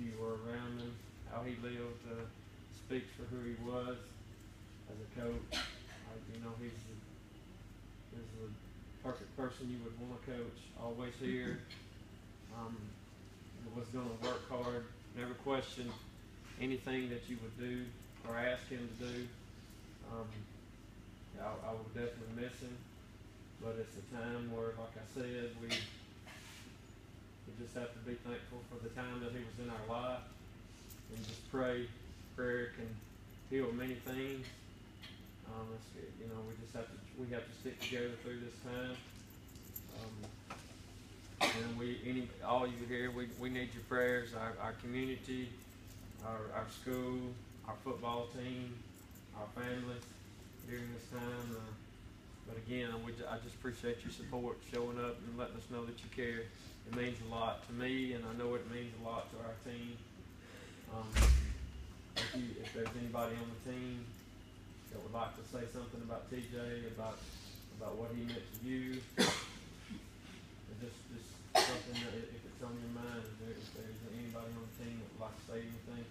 you were around him, how he lived, uh, speaks for who he was as a coach. Uh, you know, he's the, he's the perfect person you would want to coach. Always here. Um, was going to work hard. Never questioned anything that you would do or ask him to do. Um, I, I will definitely miss him, but it's a time where, like I said, we just have to be thankful for the time that he was in our life and just pray. Prayer can heal many things. Um, you know, we just have to we have to stick together through this time. Um, and we any all you here, we, we need your prayers. Our, our community, our, our school, our football team, our family during this time. Uh, again, we, I just appreciate your support, showing up and letting us know that you care. It means a lot to me, and I know it means a lot to our team. Um, if, you, if there's anybody on the team that would like to say something about TJ, about about what he meant to you, just just something that if it's on your mind, if, there, if there's anybody on the team that would like to say anything.